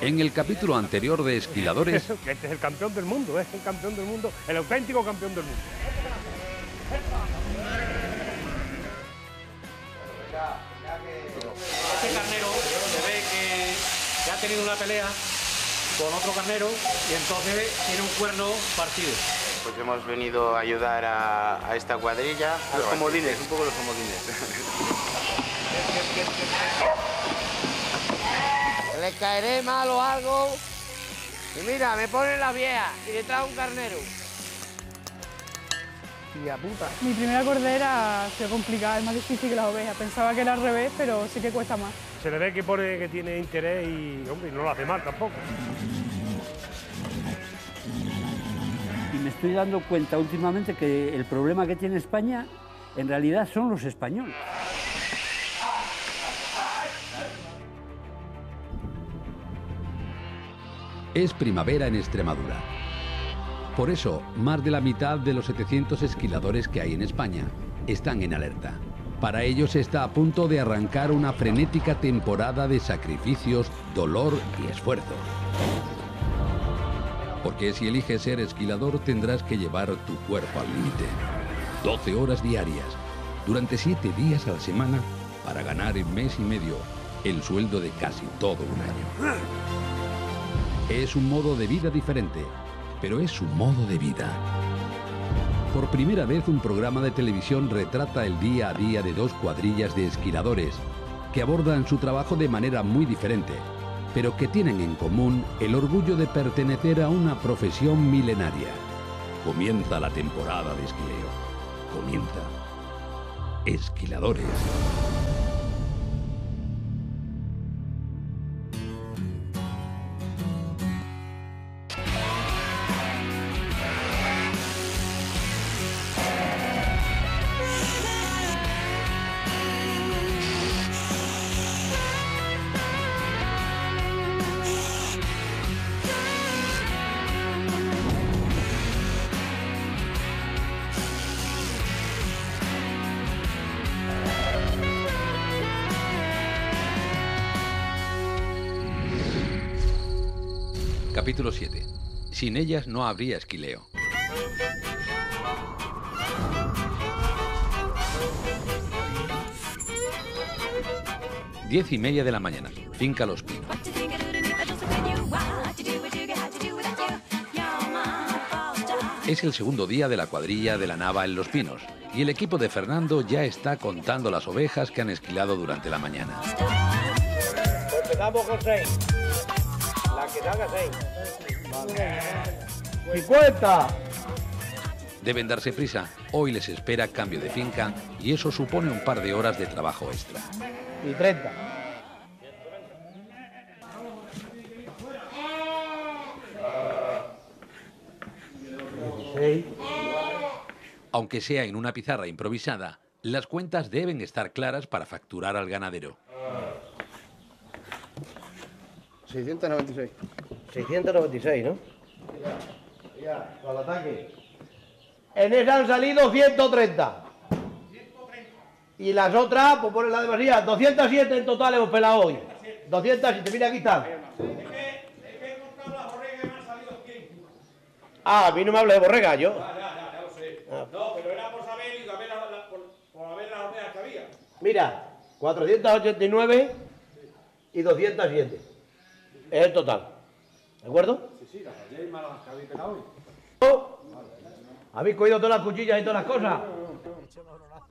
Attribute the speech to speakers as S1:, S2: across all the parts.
S1: En el capítulo anterior de Esquiladores...
S2: este es el campeón del mundo, es el campeón del mundo, el auténtico campeón del mundo.
S3: Este carnero se ve que, ha tenido una pelea con otro carnero y entonces tiene un cuerno partido.
S4: Pues hemos venido a ayudar a, esta cuadrilla. Los comodines, un poco los comodines.
S5: Le caeré mal o algo. Y mira, me ponen la vieja y detrás un carnero.
S6: Tía puta. Mi primera cordera ha sido complicada, es más difícil que las ovejas. Pensaba que era al revés, pero sí que cuesta más.
S2: Se le ve que pone que tiene interés y, hombre, no lo hace mal tampoco.
S7: Y me estoy dando cuenta últimamente que el problema que tiene España en realidad son los españoles.
S1: Es primavera en Extremadura. Por eso, más de la mitad de los 700 esquiladores que hay en España están en alerta. Para ellos está a punto de arrancar una frenética temporada de sacrificios, dolor y esfuerzo. Porque si eliges ser esquilador tendrás que llevar tu cuerpo al límite. 12 horas diarias, durante 7 días a la semana, para ganar en mes y medio el sueldo de casi todo un año. Es un modo de vida diferente, pero es un modo de vida. Por primera vez un programa de televisión retrata el día a día de dos cuadrillas de esquiladores que abordan su trabajo de manera muy diferente, pero que tienen en común el orgullo de pertenecer a una profesión milenaria. Comienza la temporada de esquileo. Comienza. Esquiladores. Sin ellas no habría esquileo. Diez y media de la mañana. Finca Los Pinos. Es el segundo día de la cuadrilla de la Nava en Los Pinos y el equipo de Fernando ya está contando las ovejas que han esquilado durante la mañana.
S5: Empezamos con seis. La que seis.
S2: 50.
S1: Deben darse prisa. Hoy les espera cambio de finca y eso supone un par de horas de trabajo extra.
S5: Y 30.
S1: Aunque sea en una pizarra improvisada, las cuentas deben estar claras para facturar al ganadero.
S5: 696. 696, ¿no?
S8: Ya, al ataque.
S5: En esa han salido 130. Y las otras, pues ponen la de María, 207 en total hemos pelado hoy. 207, mira aquí están. Ah, a mí no me habla de borrega, yo.
S3: No, pero era por saber y también la- la- por, por ver las ovejas que había.
S5: Mira, 489 y 207. Es el total. ¿De acuerdo?
S3: Sí, sí, las ayer que habéis pelado hoy.
S5: ¿Habéis cogido todas las cuchillas y todas las cosas?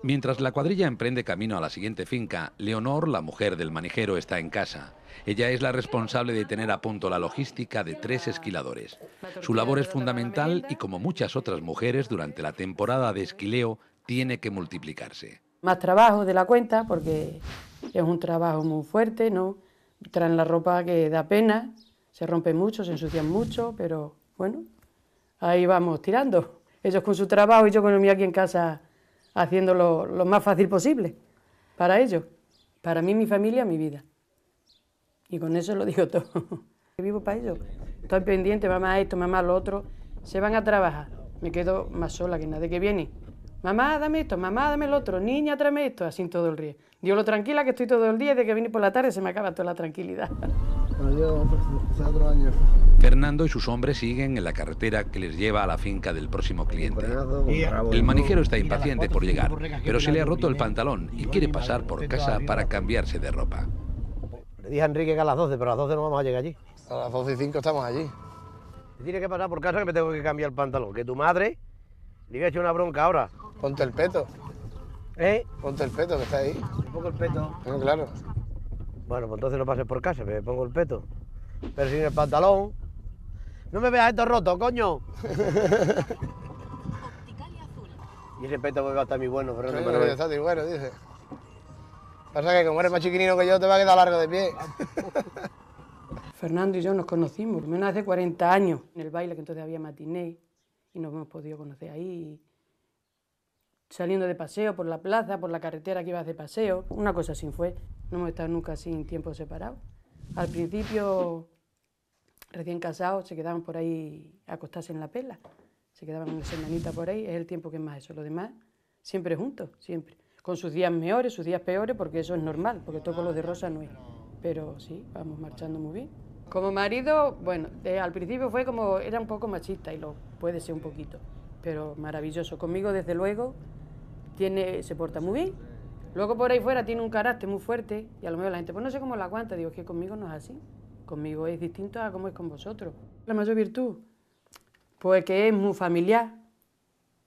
S1: Mientras la cuadrilla emprende camino a la siguiente finca, Leonor, la mujer del manijero, está en casa. Ella es la responsable de tener a punto la logística de tres esquiladores. Su labor es fundamental y como muchas otras mujeres durante la temporada de esquileo tiene que multiplicarse.
S9: Más trabajo de la cuenta porque es un trabajo muy fuerte, ¿no? Traen la ropa que da pena, se rompe mucho, se ensucian mucho, pero bueno, ahí vamos tirando. Ellos con su trabajo y yo con el mío aquí en casa haciéndolo lo más fácil posible para ellos, para mí, mi familia, mi vida. Y con eso lo digo todo. Vivo para ellos. Estoy pendiente, mamá esto, mamá lo otro. Se van a trabajar. Me quedo más sola que nadie que viene. Mamá, dame esto, mamá, dame lo otro, niña, tráeme esto, así todo el día. Dios lo tranquila que estoy todo el día de que viene por la tarde se me acaba toda la tranquilidad.
S8: Adiós, hasta otro año.
S1: Fernando y sus hombres siguen en la carretera que les lleva a la finca del próximo cliente. El manijero está impaciente por llegar, pero se le ha roto el pantalón y quiere pasar por casa para cambiarse de ropa.
S5: Le dije a Enrique que a las 12, pero a las 12 no vamos a llegar allí.
S8: A las 12 y 5 estamos allí.
S5: Tiene que pasar por casa que me tengo que cambiar el pantalón. Que tu madre le voy a echar una bronca ahora.
S8: Ponte el peto.
S5: ¿Eh?
S8: Ponte el peto que está ahí.
S5: Me pongo el peto.
S8: No, claro.
S5: Bueno, pues entonces no pases por casa, me pongo el peto. Pero sin el pantalón. No me veas esto roto, coño. y ese peto va a estar muy bueno, pero no
S8: que está muy bueno, dice. Pasa que como eres más chiquinino que yo, te va a quedar largo de pie.
S9: Fernando y yo nos conocimos, por menos hace 40 años, en el baile que entonces había matiné, y nos hemos podido conocer ahí, saliendo de paseo por la plaza, por la carretera que ibas de paseo, una cosa así fue, no hemos estado nunca sin tiempo separado. Al principio, recién casados, se quedaban por ahí a acostarse en la pela, se quedaban una semanita por ahí, es el tiempo que más eso, lo demás, siempre juntos, siempre, con sus días mejores, sus días peores, porque eso es normal, porque todo con los de rosa no es, pero sí, vamos marchando muy bien. Como marido, bueno, eh, al principio fue como, era un poco machista y lo puede ser un poquito, pero maravilloso. Conmigo, desde luego, tiene, se porta muy bien. Luego por ahí fuera tiene un carácter muy fuerte y a lo mejor la gente, pues no sé cómo la aguanta. Digo, que conmigo no es así. Conmigo es distinto a cómo es con vosotros. La mayor virtud, pues que es muy familiar.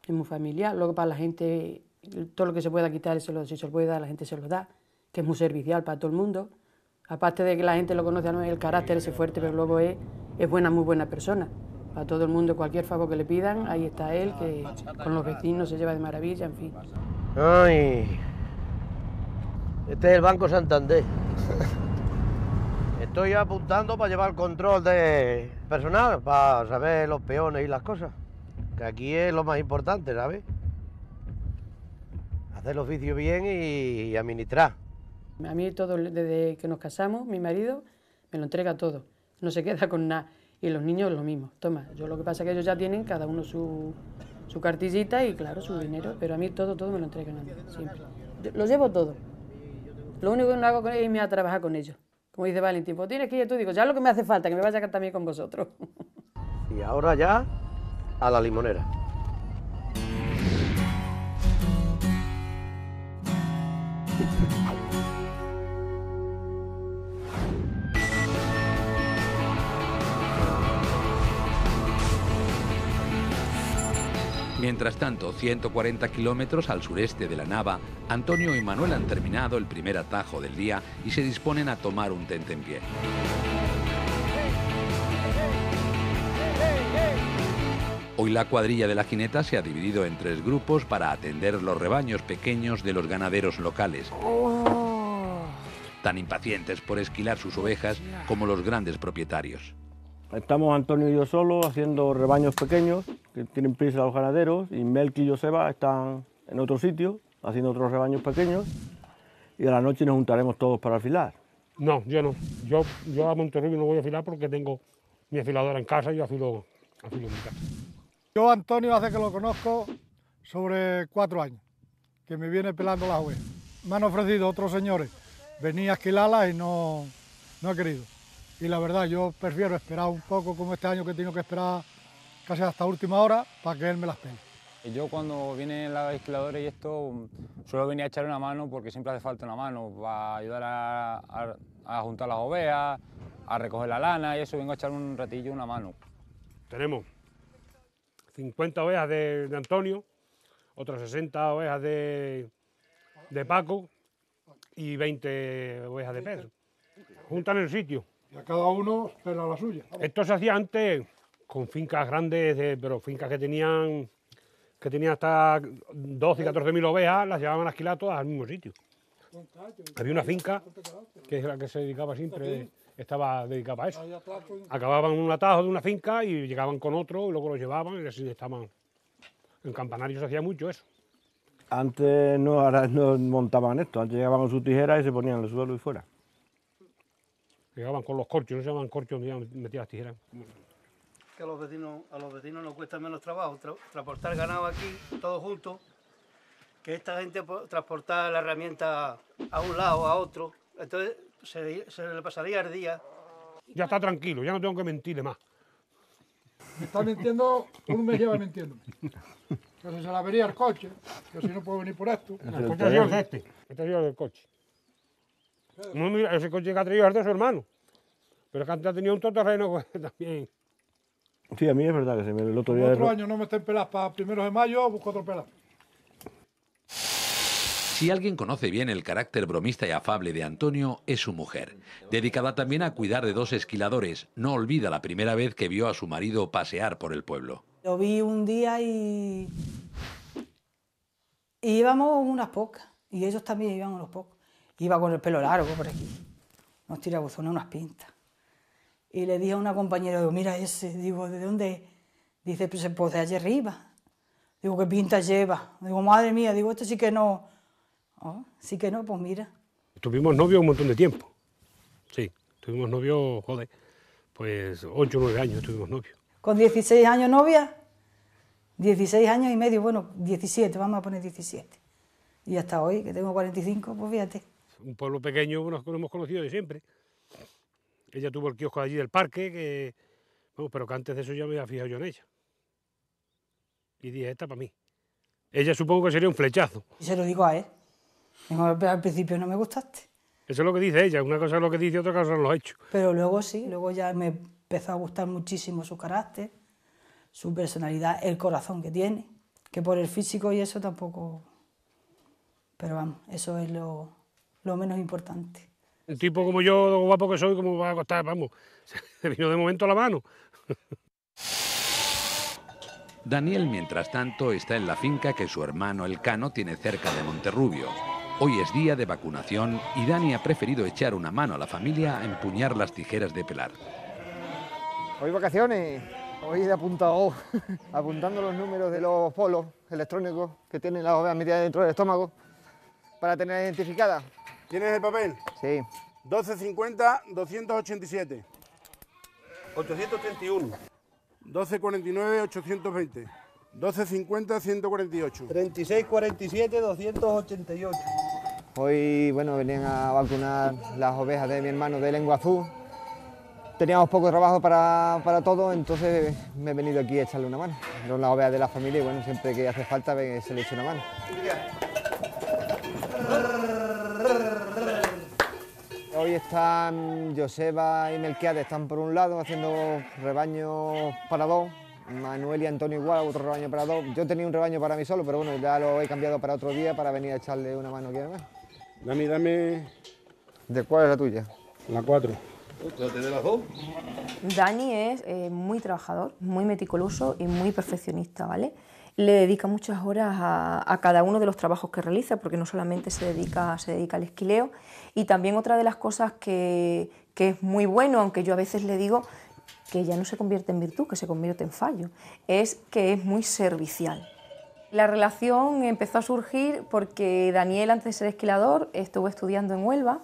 S9: Es muy familiar. Luego para la gente, todo lo que se pueda quitar, se lo, si se lo puede dar, la gente se lo da. Que es muy servicial para todo el mundo. Aparte de que la gente lo conoce, el carácter ese fuerte, pero luego es, es buena, muy buena persona. Para todo el mundo, cualquier favor que le pidan, ahí está él, que con los vecinos se lleva de maravilla, en fin.
S5: Ay, este es el Banco Santander. Estoy apuntando para llevar control de personal, para saber los peones y las cosas. Que aquí es lo más importante, ¿sabes? Hacer el oficio bien y administrar.
S9: A mí todo, desde que nos casamos, mi marido me lo entrega todo, no se queda con nada. Y los niños lo mismo, toma, yo lo que pasa es que ellos ya tienen cada uno su, su cartillita y claro, su dinero, pero a mí todo, todo me lo entregan a mí, siempre. Lo llevo todo. Lo único que no hago con ellos es irme a trabajar con ellos. Como dice Valentín, pues tienes que ir tú, digo, ya lo que me hace falta, que me vaya a también con vosotros.
S5: Y ahora ya a la limonera.
S1: Mientras tanto, 140 kilómetros al sureste de la Nava, Antonio y Manuel han terminado el primer atajo del día y se disponen a tomar un tentempié. Hoy la cuadrilla de la jineta se ha dividido en tres grupos para atender los rebaños pequeños de los ganaderos locales, tan impacientes por esquilar sus ovejas como los grandes propietarios.
S10: Estamos Antonio y yo solos haciendo rebaños pequeños que tienen prisa los ganaderos y Melqui y Joseba están en otro sitio haciendo otros rebaños pequeños y a la noche nos juntaremos todos para afilar.
S2: No, yo no. Yo, yo a Monterrubio no voy a afilar porque tengo mi afiladora en casa y yo afilo, afilo en mi casa.
S11: Yo Antonio hace que lo conozco sobre cuatro años, que me viene pelando las ovejas. Me han ofrecido otros señores venir a esquilarlas y no, no he querido. Y la verdad, yo prefiero esperar un poco como este año que tengo que esperar casi hasta última hora para que él me las pele.
S12: Yo cuando vienen los esquiladores y esto, suelo venir a echar una mano porque siempre hace falta una mano para ayudar a, a- a juntar las ovejas, a recoger la lana y eso, vengo a echar un ratillo una mano.
S2: Tenemos 50 ovejas de, de Antonio, otras 60 ovejas de, de Paco y 20 ovejas de Pedro. Juntan en el sitio.
S11: Y a cada uno pela la suya.
S2: Esto se hacía antes con fincas grandes, de- pero fincas que tenían que tenían hasta 12 y 14 mil ovejas, las llevaban a esquilar todas al mismo sitio. Había una finca que es la que se dedicaba siempre, estaba dedicada a eso. Acababan un atajo de una finca y llegaban con otro y luego lo llevaban y así estaban. En Campanario se hacía mucho eso.
S10: Antes no, ahora no montaban esto, antes llegaban con su tijera y se ponían en el suelo y fuera.
S2: Llegaban con los corchos, no se llaman corchos, metían las tijeras.
S5: Que a los vecinos, a los vecinos nos cuesta menos trabajo tra- transportar ganado aquí, todos juntos, que esta gente po- transportar la herramienta a un lado, a otro. Entonces se, se le pasaría el día
S2: ya está tranquilo, ya no tengo que mentirle más.
S11: Me está mintiendo, un mes lleva mintiendo. Que si se la avería el coche, que si no puedo venir por esto.
S2: El coche ha sido el este, este ha sido el coche. No, mira, ese coche que ha traído es de su hermano. Pero es que antes ha tenido un todoterreno pues, también.
S10: Sí, a mí es verdad que se me el otro día...
S11: Otro
S10: de-
S11: año no me estén pelas para primeros de mayo, busco otro pelas.
S1: Si alguien conoce bien el carácter bromista y afable de Antonio, es su mujer. Dedicada también a cuidar de dos esquiladores, no olvida la primera vez que vio a su marido pasear por el pueblo.
S13: Lo vi un día y, y íbamos unas pocas, y ellos también iban unos pocos. Iba con el pelo largo por aquí, unos tirabuzones, unas pintas. Y le dije a una compañera, digo, mira ese, digo, ¿de dónde? es?". Dice, pues, pues de allá arriba. Digo, ¿qué pinta lleva? Digo, madre mía, digo, esto sí que no. Oh, sí que no, pues mira.
S2: Tuvimos novios un montón de tiempo. Sí, tuvimos novios, joder, pues 8 o 9 años tuvimos novios.
S13: Con 16 años novia, 16 años y medio, bueno, 17, vamos a poner 17. Y hasta hoy, que tengo 45, pues fíjate.
S2: Un pueblo pequeño nos hemos conocido de siempre. Ella tuvo el kiosco allí del parque, que, pero que antes de eso ya me había fijado yo en ella. Y dije, esta para mí. Ella supongo que sería un flechazo.
S13: Y se lo digo a él. Al principio no me gustaste.
S2: Eso es lo que dice ella. Una cosa es lo que dice, otra cosa son los hechos.
S13: Pero luego sí, luego ya me empezó a gustar muchísimo su carácter, su personalidad, el corazón que tiene, que por el físico y eso tampoco... Pero vamos, eso es lo, lo menos importante.
S2: Un tipo como yo, lo guapo que soy, como va a costar, vamos, se vino de momento a la mano.
S1: Daniel, mientras tanto, está en la finca que su hermano Elcano tiene cerca de Monterrubio. Hoy es día de vacunación y Dani ha preferido echar una mano a la familia a empuñar las tijeras de pelar.
S14: Hoy vacaciones, hoy de apuntado, apuntando los números de los polos electrónicos que tienen las ovejas metidas dentro del estómago para tener identificada.
S15: ¿Tienes el papel?
S14: Sí.
S15: 1250, 287.
S16: 831.
S15: 1249, 820. 1250, 148.
S16: 3647, 288.
S14: Hoy, bueno, venían a vacunar las ovejas de mi hermano de lengua azul. Teníamos poco trabajo para, para todo, entonces me he venido aquí a echarle una mano. Son las ovejas de la familia y bueno, siempre que hace falta se le echa una mano. Están Joseba y Melquiades, están por un lado haciendo rebaño para dos. Manuel y Antonio igual, otro rebaño para dos. Yo tenía un rebaño para mí solo, pero bueno, ya lo he cambiado para otro día para venir a echarle una mano aquí además.
S15: Dame, dame.
S14: ¿De cuál es la tuya?
S15: La 4.
S16: ¿Tienes las dos?
S17: Dani es eh, muy trabajador, muy meticuloso y muy perfeccionista, ¿vale? Le dedica muchas horas a, a cada uno de los trabajos que realiza, porque no solamente se dedica, se dedica al esquileo, y también otra de las cosas que, que es muy bueno, aunque yo a veces le digo que ya no se convierte en virtud, que se convierte en fallo, es que es muy servicial. La relación empezó a surgir porque Daniel, antes de ser esquilador, estuvo estudiando en Huelva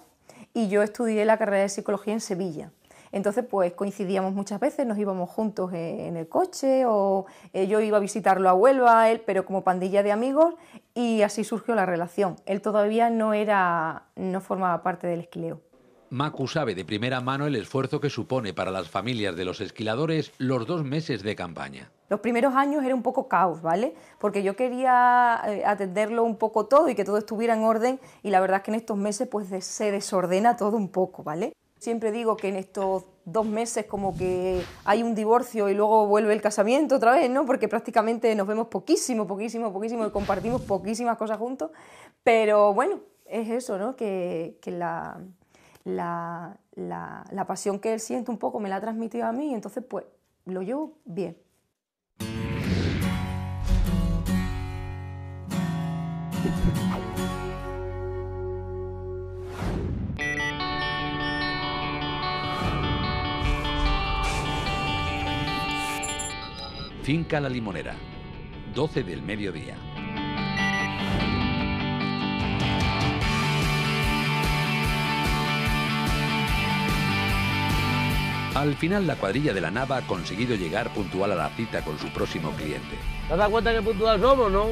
S17: y yo estudié la carrera de psicología en Sevilla. Entonces, pues coincidíamos muchas veces, nos íbamos juntos en el coche o eh, yo iba a visitarlo a Huelva, él, pero como pandilla de amigos y así surgió la relación. Él todavía no era, no formaba parte del esquileo.
S1: Macu sabe de primera mano el esfuerzo que supone para las familias de los esquiladores los dos meses de campaña.
S17: Los primeros años era un poco caos, ¿vale? Porque yo quería eh, atenderlo un poco todo y que todo estuviera en orden y la verdad es que en estos meses pues se desordena todo un poco, ¿vale? Siempre digo que en estos dos meses como que hay un divorcio y luego vuelve el casamiento otra vez, ¿no? Porque prácticamente nos vemos poquísimo, poquísimo, poquísimo y compartimos poquísimas cosas juntos. Pero bueno, es eso, ¿no? Que, la, la, la pasión que él siente un poco me la ha transmitido a mí y entonces pues lo llevo bien.
S1: Finca La Limonera, 12 del mediodía. Al final la cuadrilla de la Nava ha conseguido llegar puntual a la cita con su próximo cliente.
S5: ¿Te has dado cuenta que puntual somos, no?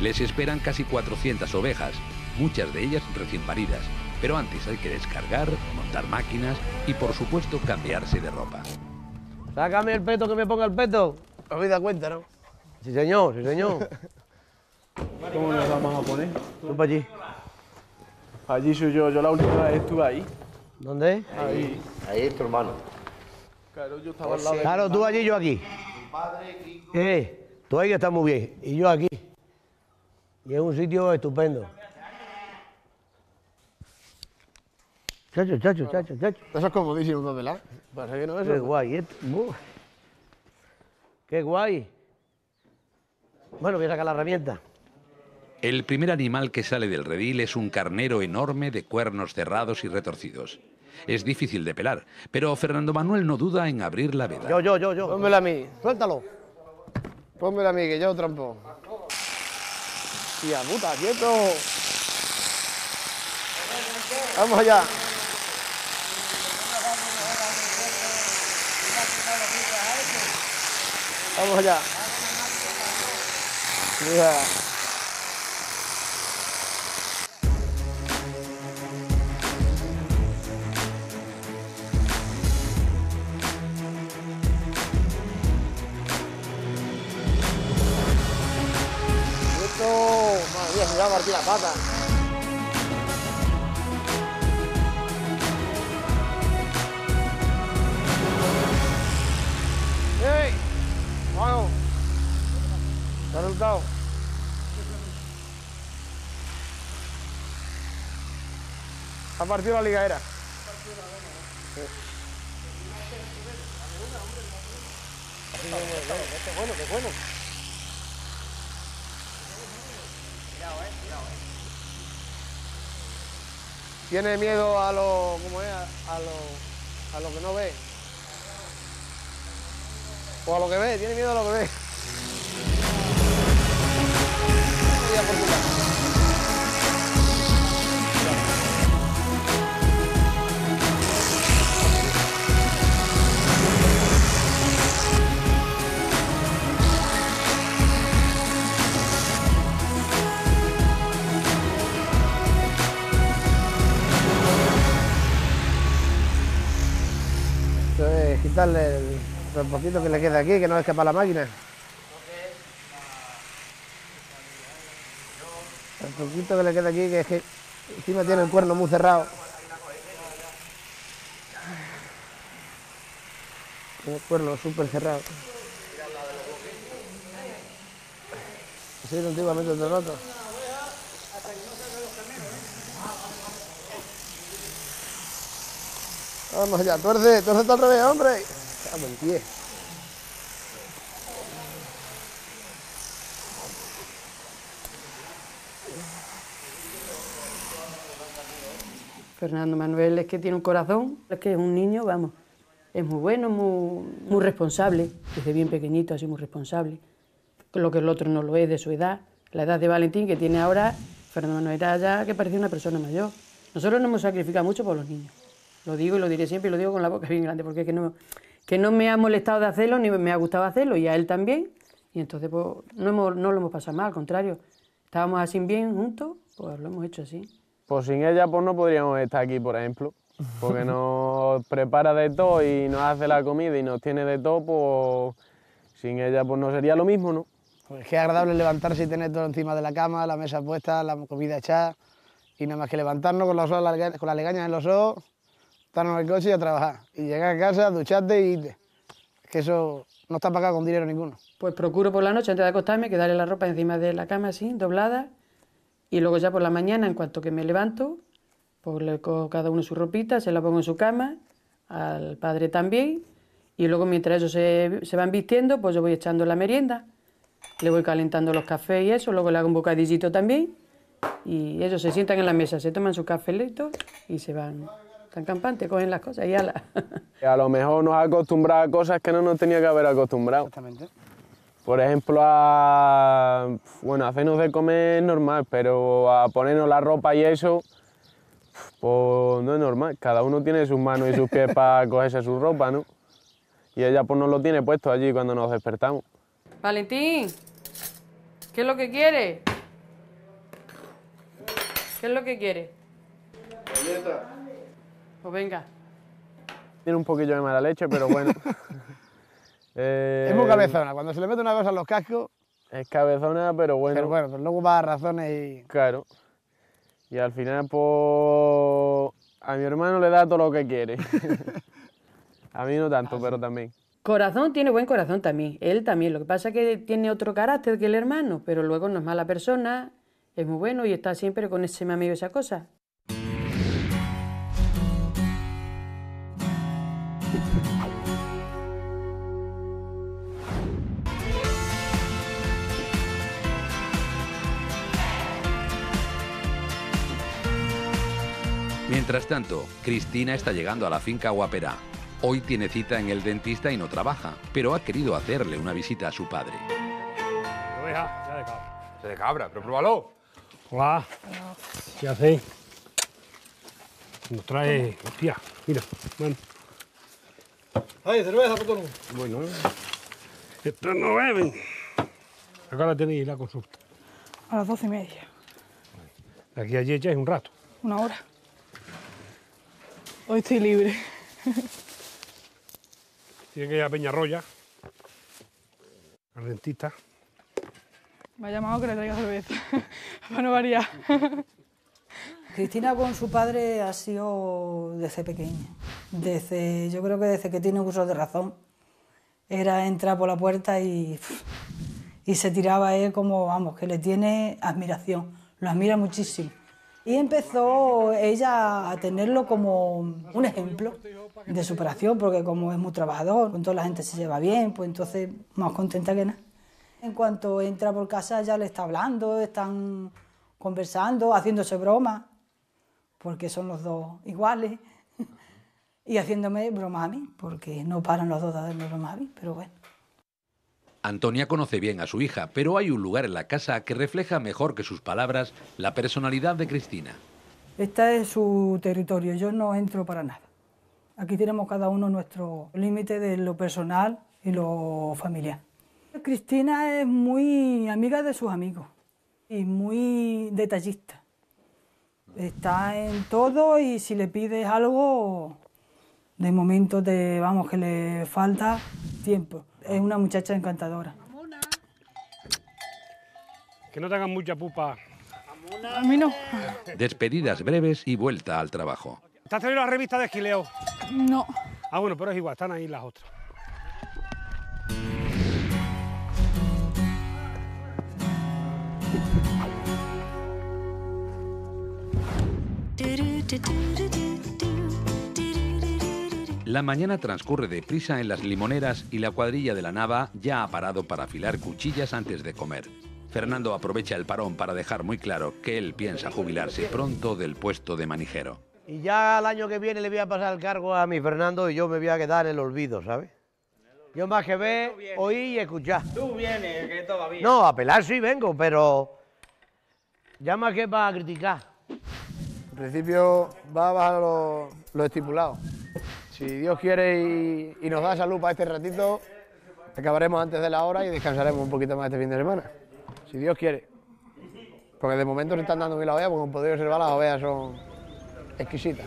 S1: Les esperan casi 400 ovejas, muchas de ellas recién paridas, Pero antes hay que descargar, montar máquinas y por supuesto cambiarse de ropa.
S5: Sácame el peto que me ponga el peto. Os habéis dado cuenta, ¿no? Sí, señor, sí, señor.
S10: ¿Cómo nos vamos a poner?
S5: Tú para allí.
S10: Allí soy yo, yo la última vez estuve ahí.
S5: ¿Dónde?
S10: Ahí.
S8: Ahí es tu hermano.
S10: Claro, yo estaba al lado de...
S5: Claro, tú allí, yo aquí. Eh, tú ahí que estás muy bien. Y yo aquí. Y es un sitio estupendo. Chacho, chacho, chacho, chacho.
S8: Eso es comodísimo, ¿verdad? Parece que no es
S5: Qué guay, esto. Qué guay. Bueno, voy a sacar la herramienta.
S1: El primer animal que sale del redil es un carnero enorme de cuernos cerrados y retorcidos. Es difícil de pelar, pero Fernando Manuel no duda en abrir la veda.
S5: Yo, yo, yo, yo.
S8: Pónmela a mí.
S5: Suéltalo.
S8: Pónmela a mí, que yo trampo. Tía puta, quieto. Vamos allá. Vamos allá. Mira. Quieto. Madre mía, se va a partir la pata. Partido la ligadera. Tiene miedo a lo, ¿cómo es? A lo, a lo que no ve. O a lo que ve, tiene miedo a lo que ve. Quitarle el, poquito que le queda aquí, que no escapa la máquina. El poquito que le queda aquí, que es que encima tiene el cuerno muy cerrado. El cuerno súper cerrado. Así antiguamente. Vamos allá, tuerce, tuerce al revés, hombre. Vamos en pie.
S9: Fernando Manuel es que tiene un corazón, es que es un niño, vamos, es muy bueno, muy, muy responsable, desde bien pequeñito así muy responsable, lo que el otro no lo es de su edad. La edad de Valentín que tiene ahora, Fernando Manuel era ya que parecía una persona mayor. Nosotros nos hemos sacrificado mucho por los niños, lo digo y lo diré siempre y lo digo con la boca bien grande, porque es que no, que no me ha molestado de hacerlo ni me ha gustado hacerlo y a él también, y entonces pues, no, hemos- no lo hemos pasado mal, al contrario, estábamos así bien juntos, pues lo hemos hecho así.
S18: Pues sin ella pues no podríamos estar aquí, por ejemplo, porque nos prepara de todo y nos hace la comida y nos tiene de todo, pues sin ella pues no sería lo mismo, ¿no?
S8: Pues qué agradable levantarse y tener todo encima de la cama, la mesa puesta, la comida echada. Y nada más que levantarnos con, los ojos con las legañas en los ojos, estarnos en el coche y a trabajar. Y llegar a casa, ducharte y irte. Es que eso no está pagado con dinero ninguno.
S9: Pues procuro por la noche, antes de acostarme, quedarle la ropa encima de la cama así, doblada, y luego ya por la mañana, en cuanto que me levanto, pues le cojo cada uno su ropita, se la pongo en su cama, al padre también, y luego mientras ellos se, se van vistiendo, pues yo voy echando la merienda, le voy calentando los cafés y eso, luego le hago un bocadillito también, y ellos se sientan en la mesa, se toman su cafelito y se van tan campantes, cogen las cosas y ala.
S18: A lo mejor nos ha acostumbrado a cosas que no nos tenía que haber acostumbrado.
S8: Exactamente.
S18: Por ejemplo, a bueno, hacernos de comer es normal, pero a ponernos la ropa y eso, pues no es normal. Cada uno tiene sus manos y sus pies para cogerse su ropa, ¿no? Y ella pues nos lo tiene puesto allí cuando nos despertamos.
S9: Valentín, ¿qué es lo que quiere? ¿Qué es lo que quiere? Pues venga.
S18: Tiene un poquillo de mala leche, pero bueno. Eh,
S8: Es muy cabezona. Cuando se le mete una cosa en los cascos,
S18: Es cabezona, pero bueno.
S8: pero bueno, pues luego va a razones y...
S18: Claro. Y al final, pues. A mi hermano le da todo lo que quiere. a mí no tanto, pero también.
S9: Corazón tiene buen corazón también, él también. Lo que pasa es que tiene otro carácter que el hermano, pero luego no es mala persona, es muy bueno y está siempre con ese amigo y esa cosa.
S1: Mientras tanto, Cristina está llegando a la finca Guaperá. Hoy tiene cita en el dentista y no trabaja, pero ha querido hacerle una visita a su padre.
S2: Oveja, ya de cabra.
S19: Se de cabra, pero pruébalo.
S2: Hola. ¿Qué hacéis? Nos trae. Hostia, mira. Bueno.
S11: Ay, cerveza para todo el mundo.
S2: Bueno. Estos no beben. Acá la tenéis la consulta.
S6: A las doce y media.
S2: De aquí a allí echáis un rato.
S6: Una hora. Hoy estoy libre.
S2: Tiene que ir a Peñarroya. Al dentista.
S6: Me ha llamado que le traiga cerveza. Para no variar.
S13: Cristina con su padre ha sido desde pequeña. Desde, yo creo que desde que tiene uso de razón. Era entrar por la puerta y, y se tiraba a él como, vamos, que le tiene admiración. Lo admira muchísimo. Y empezó ella a tenerlo como un ejemplo de superación, porque como es muy trabajador, con toda la gente se lleva bien, pues entonces más contenta que nada. En cuanto entra por casa ya le está hablando, están conversando, haciéndose bromas, porque son los dos iguales, y haciéndome bromas a mí, porque no paran los dos de hacerme bromas a mí, pero bueno.
S1: Antonia conoce bien a su hija, pero hay un lugar en la casa que refleja mejor que sus palabras la personalidad de Cristina.
S13: Este es su territorio, yo no entro para nada. Aquí tenemos cada uno nuestro límite de lo personal y lo familiar. Cristina es muy amiga de sus amigos y muy detallista. Está en todo y si le pides algo, de momento te, vamos, que le falta tiempo. Es una muchacha encantadora.
S2: Que no te hagan mucha pupa.
S6: A mí no.
S1: Despedidas breves y vuelta al trabajo.
S2: ¿Estás trayendo la revista de esquileo?
S6: No.
S2: Ah, bueno, pero es igual, están ahí las otras.
S1: La mañana transcurre deprisa en las limoneras y la cuadrilla de la nava ya ha parado para afilar cuchillas antes de comer. Fernando aprovecha el parón para dejar muy claro que él piensa jubilarse pronto del puesto de manijero.
S5: Y ya el año que viene le voy a pasar el cargo a mi Fernando y yo me voy a quedar en el olvido, ¿sabes? Yo más que ver, oír y escuchar.
S16: Tú vienes, que todavía.
S5: No, a pelar sí vengo, pero ya más que para criticar.
S8: En principio va a bajar lo, lo estipulado. Si Dios quiere y, nos da salud para este ratito, acabaremos antes de la hora y descansaremos un poquito más este fin de semana. Si Dios quiere. Porque de momento se están dando bien las ovejas, porque como podéis observar las ovejas son exquisitas.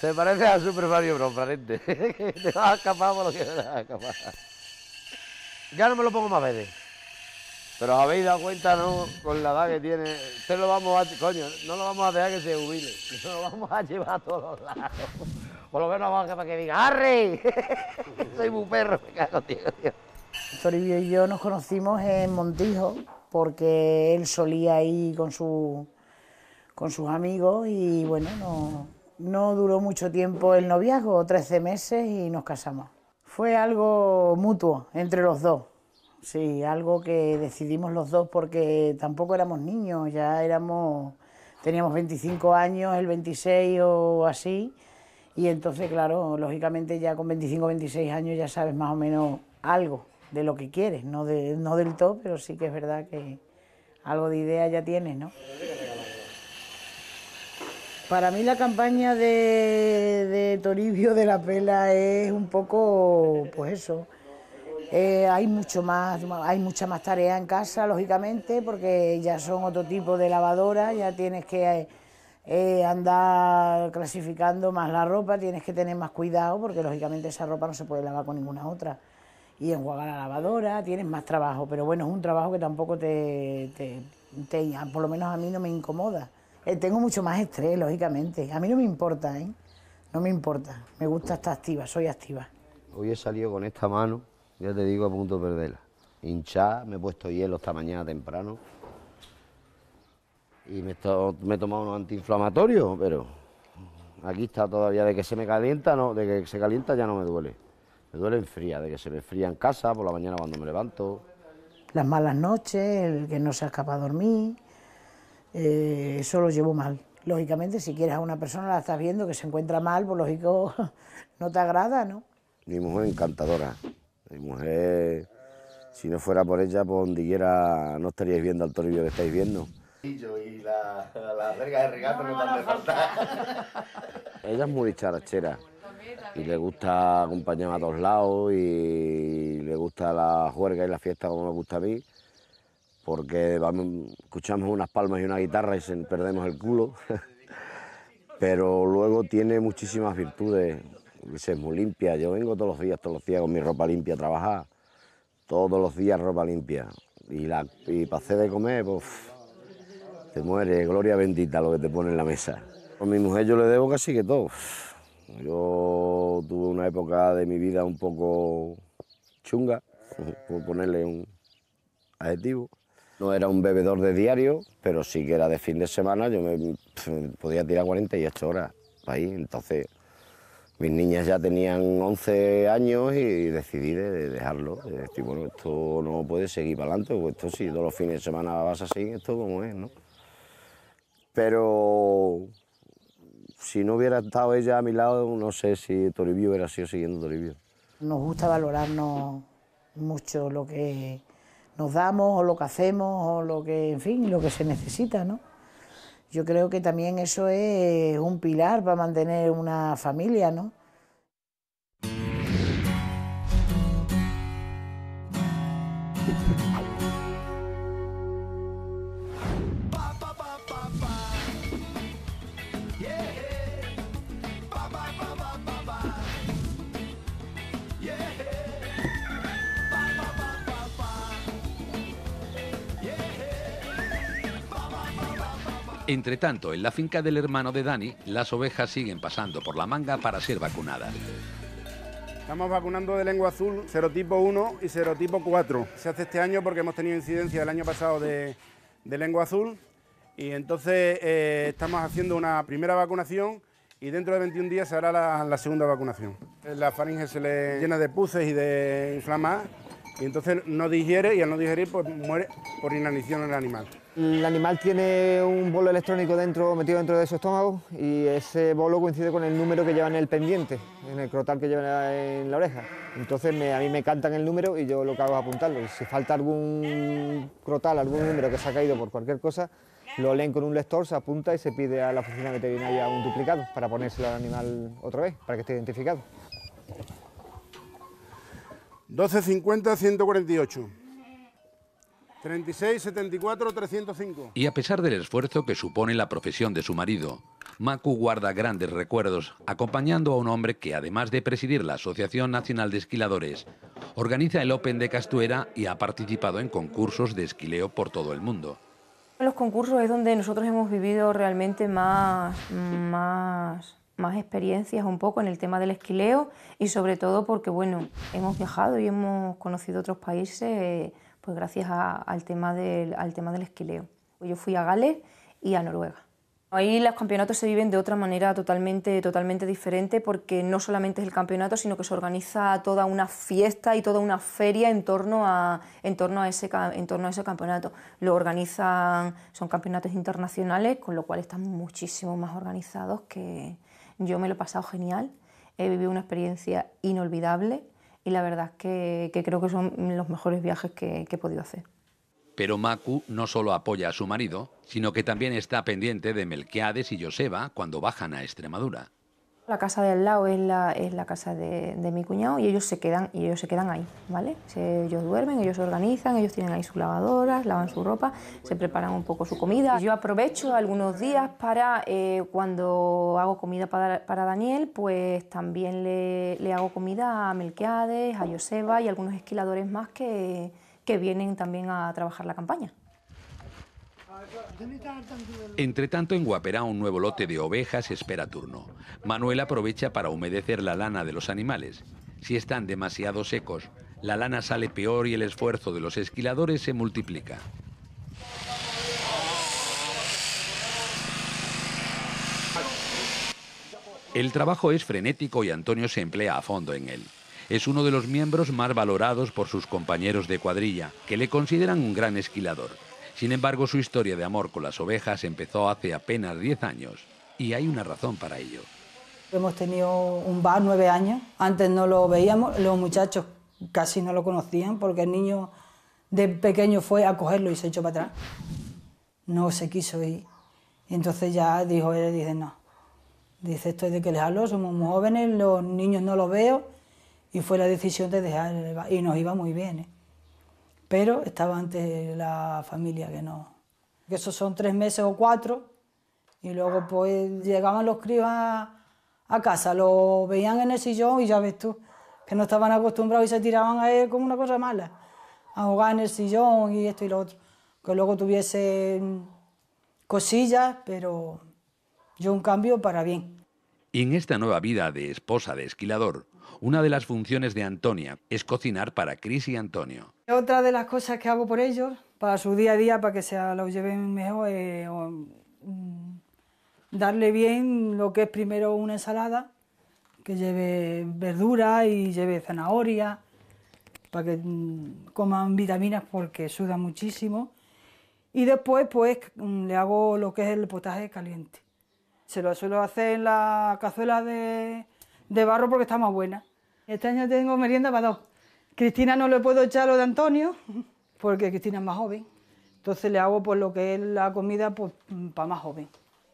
S5: Se parece a Super Mario Bros, frente. te vas a escapar por lo que vas a escapar. Ya no me lo pongo más veces. Pero os habéis dado cuenta, ¿no? Con la edad que tiene. Usted lo vamos a. Coño, no lo vamos a dejar que se jubile. No lo vamos a llevar a todos lados. Por lo menos vamos a para que diga, ¡arre! Soy muy perro, me cago, tío, tío.
S20: Toribio y yo nos conocimos en Montijo porque él solía ir con, su, con sus amigos y bueno, no, no duró mucho tiempo el noviazgo, 13 meses y nos casamos. Fue algo mutuo entre los dos, sí, algo que decidimos los dos porque tampoco éramos niños, ya éramos, teníamos 25 años, el 26 o así, y entonces, claro, lógicamente ya con 25 26 años ya sabes más o menos algo de lo que quieres, no, de, no del todo, pero sí que es verdad que algo de idea ya tienes, ¿no? Para mí la campaña de, de Toribio de la Pela es un poco, pues eso, Eh, hay mucho más, hay mucha más tarea en casa, lógicamente, porque ya son otro tipo de lavadora, ya tienes que eh, andar clasificando más la ropa, tienes que tener más cuidado, porque lógicamente esa ropa no se puede lavar con ninguna otra. Y enjuagar la lavadora, tienes más trabajo, pero bueno, es un trabajo que tampoco te, por lo menos a mí no me incomoda. Eh, tengo mucho más estrés, lógicamente. A mí no me importa, ¿eh? No me importa. Me gusta estar activa, soy activa.
S16: Hoy he salido con esta mano, ya te digo, a punto de perderla. Hinchada, me he puesto hielo esta mañana temprano. Y me, he to- me he tomado unos antiinflamatorios, pero aquí está todavía de que se me calienta, no, de que se calienta ya no me duele. Me duele en fría, de que se me fría en casa, por la mañana cuando me levanto.
S20: Las malas noches, el que no se escapa a dormir, eh, eso lo llevo mal. Lógicamente, si quieres a una persona, la estás viendo que se encuentra mal, pues lógico, no te agrada, ¿no?
S16: Mi mujer encantadora. Mi mujer, si no fuera por ella, por donde quiera no estaríais viendo al toribio que estáis viendo.
S21: Y la, la verga de regato no me falta.
S16: Ella es muy dicharachera y le gusta acompañarme a todos lados y le gusta la juerga y la fiesta como me gusta a mí, porque vamos, escuchamos unas palmas y una guitarra y se, perdemos el culo. Pero luego tiene muchísimas virtudes, es muy limpia. Yo vengo todos los días, todos los días con mi ropa limpia a trabajar, todos los días ropa limpia. Y, la, y hacer de comer, pues te muere, gloria bendita lo que te pone en la mesa. Con mi mujer yo le debo casi que todo. Yo tuve una época de mi vida un poco chunga, por ponerle un adjetivo. No era un bebedor de diario, pero sí que era de fin de semana. Yo me podía tirar 48 horas ahí. Entonces, mis niñas ya tenían 11 años y decidí de, de dejarlo. De decir, bueno, esto no puede seguir para adelante, pues esto sí, todos los fines de semana vas a seguir, esto como es, ¿no? Pero si no hubiera estado ella a mi lado, no sé si Toribio hubiera sido siguiendo Toribio.
S20: Nos gusta valorarnos mucho lo que nos damos o lo que hacemos o lo que, en fin, lo que se necesita, ¿no? Yo creo que también eso es un pilar para mantener una familia, ¿no?
S1: Entre tanto, en la finca del hermano de Dani, las ovejas siguen pasando por la manga para ser vacunadas.
S15: Estamos vacunando de lengua azul serotipo 1 y serotipo 4. Se hace este año porque hemos tenido incidencia el año pasado de, lengua azul y entonces eh, estamos haciendo una primera vacunación y dentro de 21 días se hará la, la segunda vacunación. La faringe se le llena de puces y de inflamar y entonces no digiere y al no digerir pues muere por inanición el animal.
S14: El animal tiene un bolo electrónico dentro, metido dentro de su estómago y ese bolo coincide con el número que lleva en el pendiente, en el crotal que lleva en la oreja. Entonces a mí me cantan el número y yo lo que hago es apuntarlo. Si falta algún crotal, algún número que se ha caído por cualquier cosa, lo leen con un lector, se apunta y se pide a la oficina veterinaria un duplicado para ponérselo al animal otra vez, para que esté identificado.
S15: 1250 148. 36 74 305.
S1: Y a pesar del esfuerzo que supone la profesión de su marido, Macu guarda grandes recuerdos acompañando a un hombre que, además de presidir la Asociación Nacional de Esquiladores, organiza el Open de Castuera y ha participado en concursos de esquileo por todo el mundo.
S17: Los concursos es donde nosotros hemos vivido realmente más, más, más experiencias un poco en el tema del esquileo y sobre todo porque bueno, hemos viajado y hemos conocido otros países pues gracias a- al, tema del, al tema del esquileo. Yo fui a Gales y a Noruega. Ahí los campeonatos se viven de otra manera totalmente, totalmente diferente porque no solamente es el campeonato, sino que se organiza toda una fiesta y toda una feria en torno a, en torno a, ese, en torno a ese campeonato. Lo organizan, son campeonatos internacionales, con lo cual están muchísimo más organizados que yo me lo he pasado genial. He vivido una experiencia inolvidable y la verdad es que, creo que son los mejores viajes que- he podido hacer.
S1: Pero Macu no solo apoya a su marido, sino que también está pendiente de Melquiades y Joseba cuando bajan a Extremadura.
S17: La casa de al lado es la, es la casa de, mi cuñado y ellos se quedan y ellos se quedan ahí, ¿vale? Se- ellos duermen, ellos se organizan, ellos tienen ahí sus lavadoras, lavan su ropa, se preparan un poco su comida. Yo aprovecho algunos días para eh, cuando hago comida para, para Daniel, pues también le, le hago comida a Melquiades, a Joseba y algunos esquiladores más que, que vienen también a trabajar la campaña.
S1: Entre tanto, en Guaperá un nuevo lote de ovejas espera turno. Manuel aprovecha para humedecer la lana de los animales. Si están demasiado secos, la lana sale peor y el esfuerzo de los esquiladores se multiplica. El trabajo es frenético y Antonio se emplea a fondo en él. Es uno de los miembros más valorados por sus compañeros de cuadrilla, que le consideran un gran esquilador. Sin embargo, su historia de amor con las ovejas empezó hace apenas 10 años, y hay una razón para ello.
S13: Hemos tenido un bar nueve años, antes no lo veíamos, los muchachos casi no lo conocían porque el niño de pequeño fue a cogerlo y se echó para atrás. No se quiso ir. Entonces ya dijo él, dice, no. Dice, esto es de que dejarlo, somos muy jóvenes, los niños no los veo. Y fue la decisión de dejar el bar. Y nos iba muy bien, ¿eh? Pero estaba antes la familia que no. Que esos son tres meses o cuatro. Y luego pues llegaban los críos a, casa, lo veían en el sillón y ya ves tú, que no estaban acostumbrados y se tiraban a él como una cosa mala, a jugar en el sillón y esto y lo otro. Que luego tuviesen cosillas, pero yo un cambio para bien.
S1: Y en esta nueva vida de esposa de esquilador, una de las funciones de Antonia es cocinar para Cris y Antonio.
S13: Otra de las cosas que hago por ellos, para su día a día, para que se lo lleven mejor, es mm, darle bien lo que es primero una ensalada, que lleve verdura y lleve zanahoria, para que mm, coman vitaminas porque sudan muchísimo. Y después pues mm, le hago lo que es el potaje caliente. Se lo suelo hacer en la cazuela de, de barro porque está más buena. Este año tengo merienda para dos. Cristina no le puedo echar lo de Antonio porque Cristina es más joven. Entonces le hago pues lo que es la comida pues, para más joven.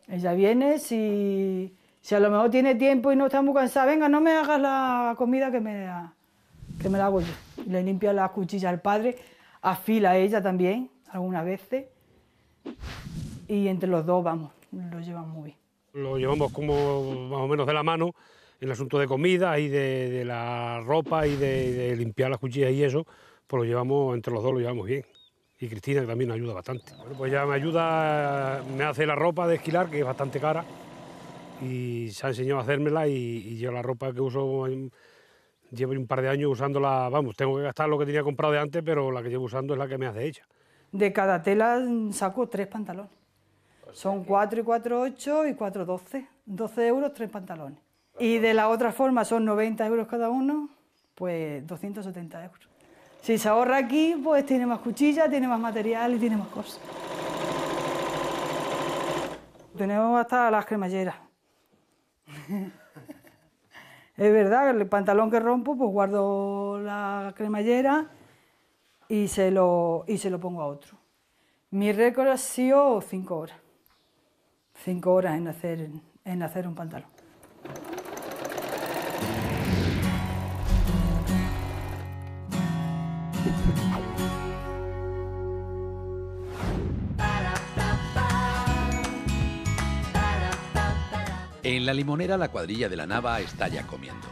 S13: Ella viene, si, si a lo mejor tiene tiempo y no está muy cansada, venga, no me hagas la comida que me, la- que me la hago yo. Le limpia las cuchillas al padre, afila ella también, algunas veces. Y entre los dos, vamos, lo llevan muy bien.
S2: Lo llevamos como más o menos de la mano el asunto de comida y de, de la ropa y de, de limpiar las cuchillas y eso, pues lo llevamos, entre los dos lo llevamos bien. Y Cristina que también nos ayuda bastante. Bueno, pues ya me ayuda, me hace la ropa de esquilar, que es bastante cara, y se ha enseñado a hacérmela y, y yo la ropa que uso, llevo un par de años usándola, vamos, tengo que gastar lo que tenía comprado de antes, pero la que llevo usando es la que me hace hecha.
S13: De cada tela saco tres pantalones. Son cuatro y cuatro, ocho y cuatro, doce. 12 euros, tres pantalones. Y de la otra forma son 90 euros cada uno, pues 270 euros. Si se ahorra aquí, pues tiene más cuchillas, tiene más material y tiene más cosas. Tenemos hasta las cremalleras. es verdad, el pantalón que rompo, pues guardo la cremallera y se lo, y se lo pongo a otro. Mi récord ha sido cinco horas. Cinco horas en hacer, en hacer un pantalón.
S1: En la limonera la cuadrilla de la Nava está ya comiendo.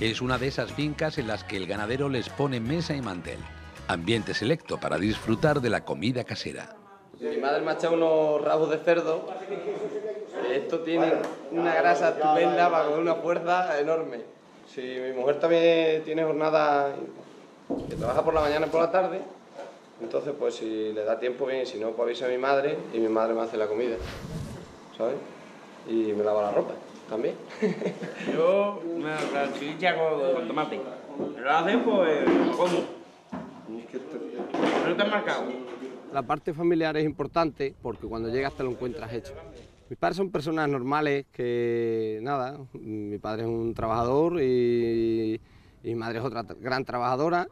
S1: Es una de esas fincas en las que el ganadero les pone mesa y mantel. Ambiente selecto para disfrutar de la comida casera.
S18: Mi madre me ha echado unos rabos de cerdo. Esto tiene una grasa estupenda para con una fuerza enorme. Si mi mujer también tiene jornada que trabaja por la mañana y por la tarde, entonces pues si le da tiempo bien, si no pues avisa a mi madre y mi madre me hace la comida, ¿sabes? Y me lava la ropa también.
S19: Yo me la salchicha con, con tomate. Me lo hacen, pues lo como. No está marcado.
S18: La parte familiar es importante porque cuando llegas te lo encuentras hecho. Mis padres son personas normales que, nada, mi padre es un trabajador y, y mi madre es otra tra- gran trabajadora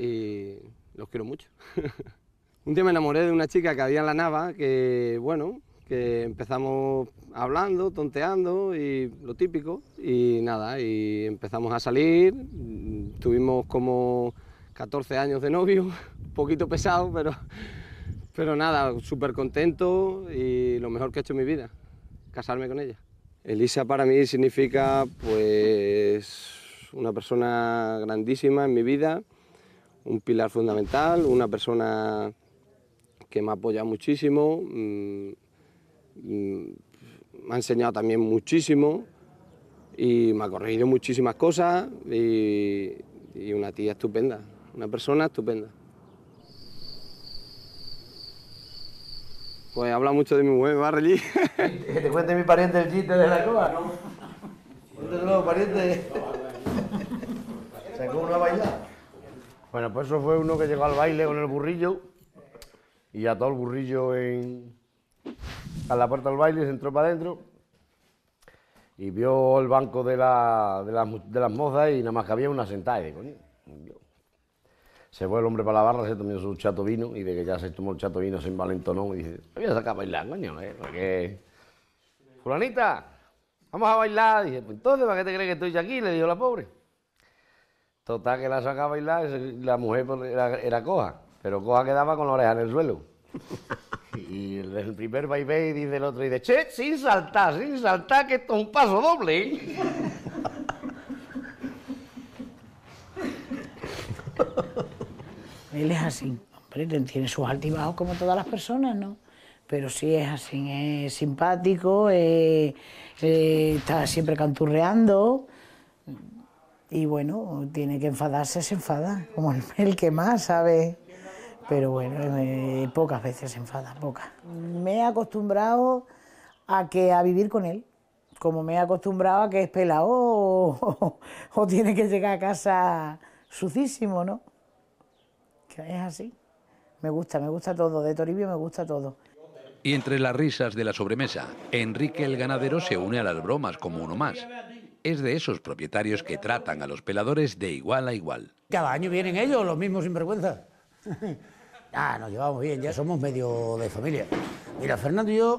S18: y los quiero mucho. un día me enamoré de una chica que había en la nava que, bueno,
S22: que empezamos hablando, tonteando y lo típico y nada, y empezamos a salir, tuvimos como 14 años de novio, un poquito pesado, pero, pero nada, súper contento y lo mejor que he hecho en mi vida, casarme con ella. Elisa para mí significa pues una persona grandísima en mi vida, un pilar fundamental, una persona que me ha apoyado muchísimo, mm, me ha enseñado también muchísimo y me ha corregido muchísimas cosas y, y una tía estupenda, una persona estupenda. Pues habla mucho de mi mujer.
S5: Que te cuente mi pariente el chiste de la coa, ¿no? Cuéntelo, pariente. Sacó una bailar. Bueno, pues eso fue uno que llegó al baile con el burrillo y ató el burrillo en, a la puerta del baile se entró para adentro y vio el banco de, la, de, las, de mozas y nada más que había una sentada y dijo, coño. Se fue el hombre para la barra, se tomó su chato vino y de que ya se tomó el chato vino se envalentonó y dice, voy a sacar a bailar, coño, ¿eh? Porque... Fulanita, vamos a bailar. Dice, pues entonces, ¿para qué te crees que estoy aquí? Le dijo la pobre. Total, que la saca a bailar, la mujer pues, era, era coja, pero coja quedaba con la oreja en el suelo. Y el, primer baile dice el otro, dice, che, sin saltar, sin saltar, que esto es un paso doble. ¿eh?".
S20: Él es así, hombre, tiene sus altibajos como todas las personas, ¿no? Pero sí es así, es simpático, eh, está siempre canturreando y bueno, tiene que enfadarse, se enfada, como el, el que más sabe. Pero bueno, eh, pocas veces se enfada, pocas. Me he acostumbrado a que a vivir con él, como me he acostumbrado a que es pelado o, o tiene que llegar a casa sucísimo, ¿no? Que es así. Me gusta, me gusta todo. De Toribio me gusta todo.
S1: Y entre las risas de la sobremesa, Enrique el ganadero se une a las bromas como uno más. Es de esos propietarios que tratan a los peladores de igual a igual.
S23: Cada año vienen ellos, los mismos sinvergüenzas. Ah, nos llevamos bien, ya somos medio de familia. Mira, Fernando y yo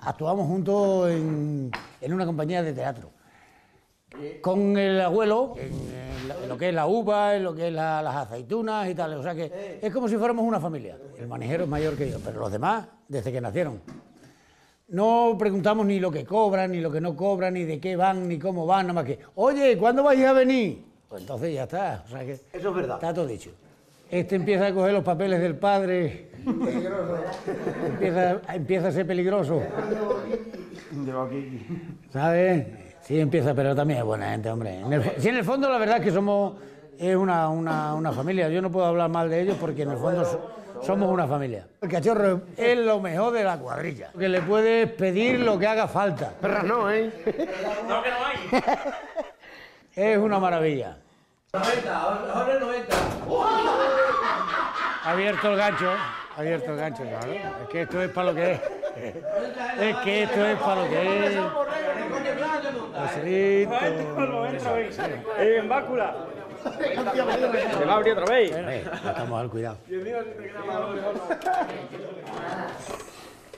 S23: actuamos juntos en, en una compañía de teatro. Con el abuelo, en, en la- en lo que es la uva, en lo que es la- las aceitunas y tal. O sea que es como si fuéramos una familia. El manejero es mayor que yo, pero los demás, desde que nacieron. No preguntamos ni lo que cobran, ni lo que no cobran, ni de qué van, ni cómo van, nada más que, oye, ¿cuándo vais a venir? Pues entonces ya está. O sea que
S5: Eso es verdad.
S23: Está todo dicho. Este empieza a coger los papeles del padre. Empieza, empieza a ser peligroso. ¿Sabes? Sí, empieza, pero también es buena gente, hombre. En el sí, en el fondo la verdad es que somos es una, una- una familia. Yo no puedo hablar mal de ellos porque en el fondo so- somos una familia. El cachorro es lo mejor de la cuadrilla. Que le puedes pedir lo que haga falta.
S5: Perras no, ¿eh?
S23: No, que no hay. Es una maravilla.
S5: 90, ahora 90.
S23: Abierto el gancho, abierto el gancho, claro. Es que esto es para lo que es. Es que esto es para lo que es. Joselito.
S19: En bácula. Se va a abrir otra vez.
S23: Eh, Estamos al cuidado.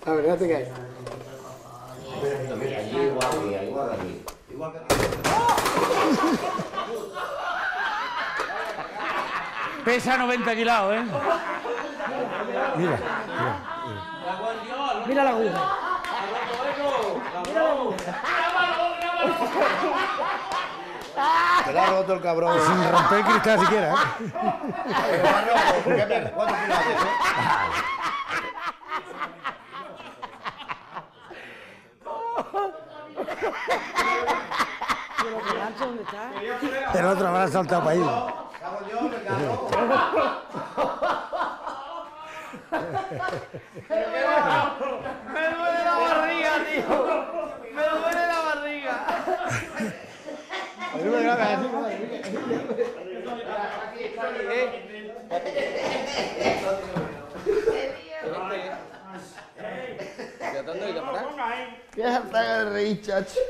S8: La verdad te cae.
S23: Pesa 90 kilos, ¿eh? Mira,
S8: Mira la aguja.
S5: Te la ha roto el cabrón.
S23: Sin romper el cristal siquiera, ¿eh?
S5: ¿Cuántos kilos eh?
S23: El otro habrá saltado para ahí.
S5: Me duele la barriga, tío. Me duele la barriga.
S8: De reír, chacho.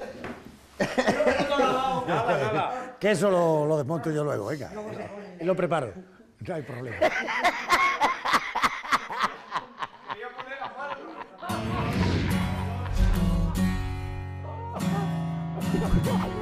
S23: Que eso lo, lo desmonto yo luego, venga. Lo preparo, no hay problema.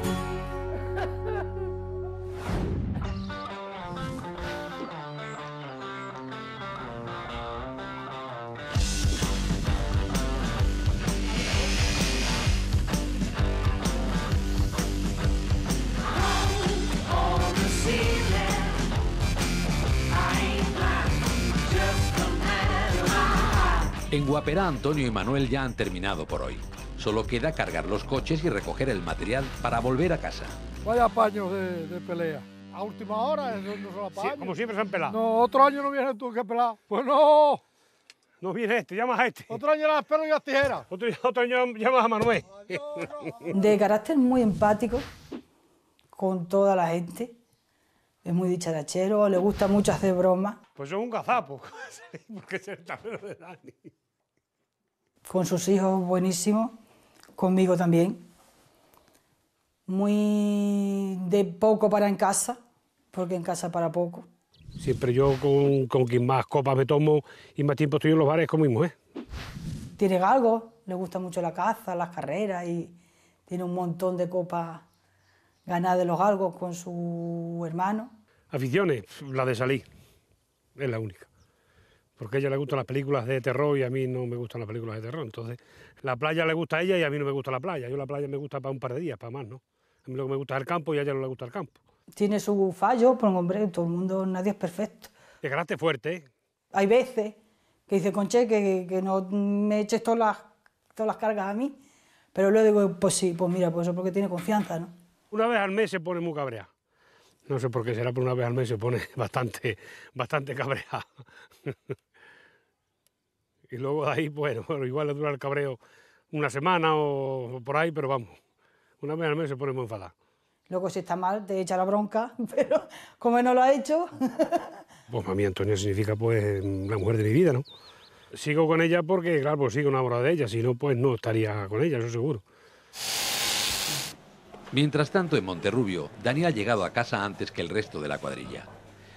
S1: En Guaperá, Antonio y Manuel ya han terminado por hoy. Solo queda cargar los coches y recoger el material para volver a casa.
S11: Vaya paños de, de pelea. A última hora, eso no son apaños.
S2: como siempre se han pelado.
S11: No, otro año no viene tú que pelar. Pues no.
S2: No viene este, llamas a este.
S11: Otro año las espero y las tijeras.
S2: Otro, otro año llamas a Manuel.
S13: De carácter muy empático con toda la gente. Es muy dicharachero, le gusta mucho hacer bromas.
S2: Pues es un gazapo, porque es el tablero de Dani.
S13: Con sus hijos buenísimo, conmigo también. Muy de poco para en casa, porque en casa para poco.
S2: Siempre yo con, con quien más copas me tomo y más tiempo estoy en los bares con mi mujer.
S13: Tiene galgos, le gusta mucho la caza, las carreras y tiene un montón de copas ganadas de los galgos con su hermano.
S2: Aficiones, la de salir, es la única. Porque a ella le gustan las películas de terror y a mí no me gustan las películas de terror. Entonces, la playa le gusta a ella y a mí no me gusta la playa. Yo la playa me gusta para un par de días, para más, ¿no? A mí lo que me gusta es el campo y a ella no le gusta el campo.
S13: Tiene su fallo, pero hombre, todo el mundo, nadie es perfecto.
S2: De carácter fuerte, ¿eh?
S13: Hay veces que dice Conche que, que no me eches todas las, todas las cargas a mí, pero luego digo, pues sí, pues mira, pues eso porque tiene confianza, ¿no?
S2: Una vez al mes se pone muy cabreada. No sé por qué será, pero una vez al mes se pone bastante, bastante cabreada. y luego de ahí, bueno, igual le dura el cabreo una semana o por ahí, pero vamos, una vez al mes se pone muy enfadada.
S13: Luego si está mal te echa la bronca, pero como no lo ha hecho,
S2: Pues para mí Antonia significa pues la mujer de mi vida, ¿no? Sigo con ella porque, claro, pues sigo enamorado de ella, si no, pues no estaría con ella, eso seguro.
S1: Mientras tanto, en Monterrubio, Dani ha llegado a casa antes que el resto de la cuadrilla.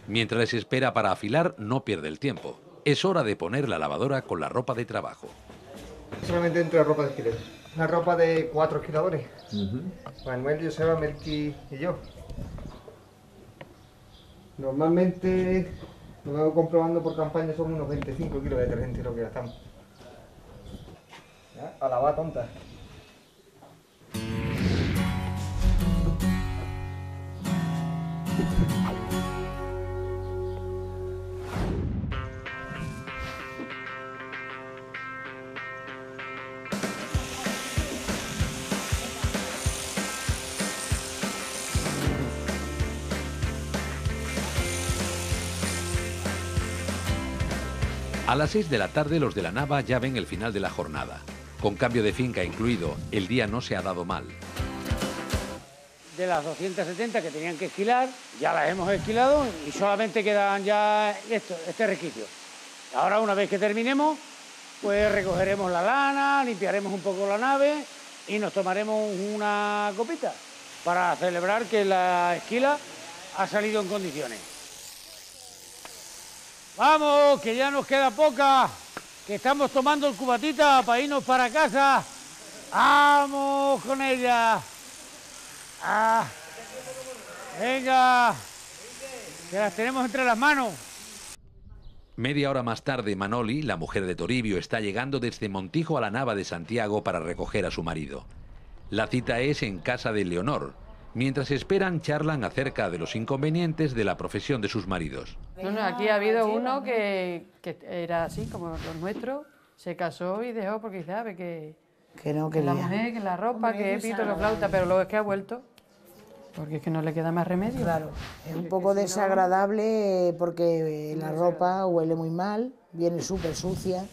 S1: Mientras les espera para afilar, no pierde el tiempo. Es hora de poner la lavadora con la ropa de trabajo.
S14: Solamente dentro de ropa de esquiladores. Una ropa de cuatro esquiladores. Manuel, Joseba, Melqui y yo. Normalmente, lo que hago comprobando por campaña son unos 25 kilos de detergente lo que gastamos. Ya, A la va tonta.
S1: A las 6 de la tarde los de la Nava ya ven el final de la jornada. Con cambio de finca incluido, el día no se ha dado mal.
S24: de las 270 que tenían que esquilar, ya las hemos esquilado y solamente quedan ya esto, este resquicio. Ahora, una vez que terminemos, pues recogeremos la lana, limpiaremos un poco la nave y nos tomaremos una copita para celebrar que la esquila ha salido en condiciones. Vamos, que ya nos queda poca, que estamos tomando el cubatita para irnos para casa. Vamos con ella. Ah, venga, que las tenemos entre las manos.
S1: Media hora más tarde, Manoli, la mujer de Toribio, está llegando desde Montijo a la Nava de Santiago para recoger a su marido. La cita es en casa de Leonor. Mientras esperan, charlan acerca de los inconvenientes de la profesión de sus maridos.
S9: No, no, aquí ha habido uno que, que era así como los nuestros, se casó y dejó porque sabe que,
S20: Que no
S9: que la mujer, que la ropa,
S20: Hombre,
S9: que
S20: es
S9: pito, que flauta, pero luego es que ha vuelto, porque es que no le queda más remedio.
S20: Claro, es un poco desagradable porque la ropa huele muy mal, viene súper sucia.